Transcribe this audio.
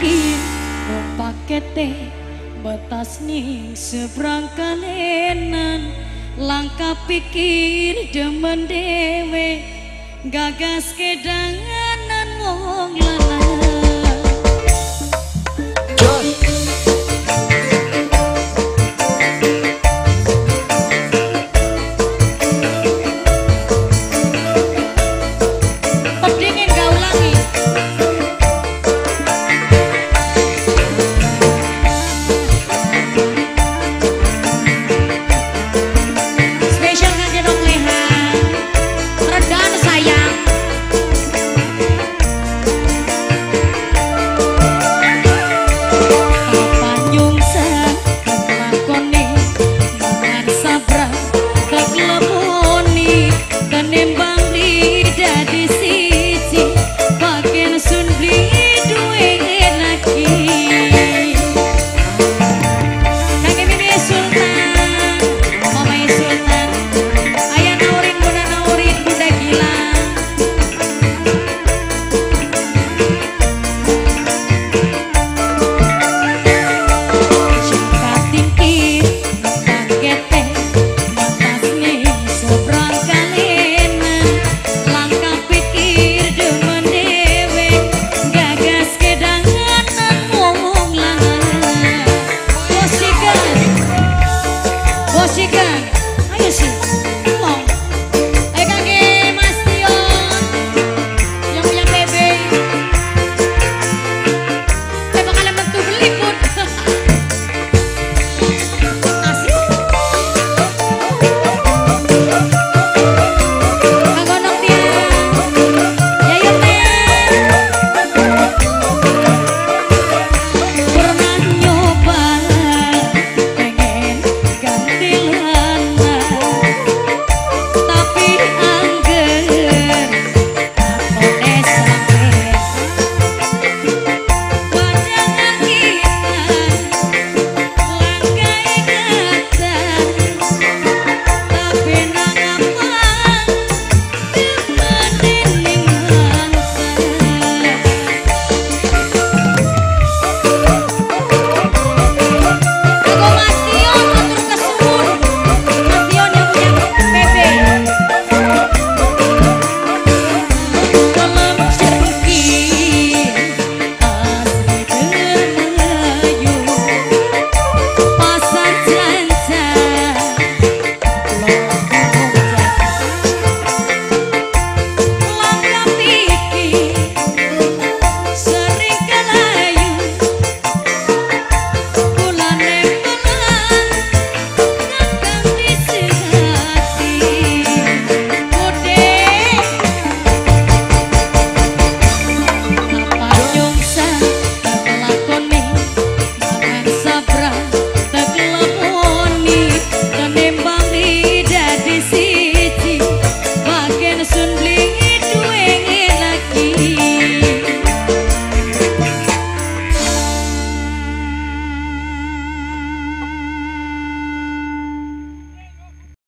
iki kok pakete batas ning seberang kalenan langkah pikir demen dewe gagas kedanganan wong lan